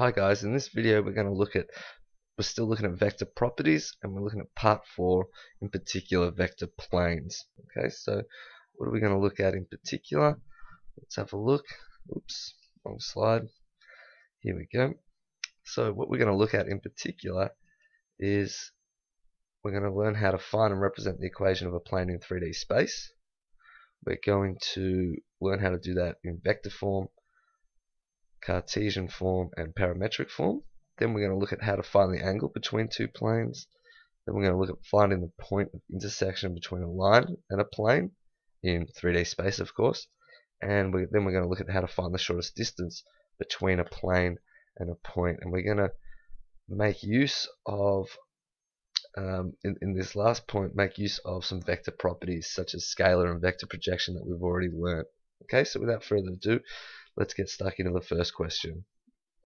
Hi guys, in this video we're going to look at, we're still looking at vector properties and we're looking at part 4, in particular vector planes. Okay, so what are we going to look at in particular? Let's have a look. Oops, wrong slide. Here we go. So what we're going to look at in particular is we're going to learn how to find and represent the equation of a plane in 3D space. We're going to learn how to do that in vector form Cartesian form and parametric form. Then we're going to look at how to find the angle between two planes. Then we're going to look at finding the point of intersection between a line and a plane in 3D space, of course. And we, then we're going to look at how to find the shortest distance between a plane and a point. And we're going to make use of, um, in, in this last point, make use of some vector properties such as scalar and vector projection that we've already learned. Okay, so without further ado, let's get stuck into the first question.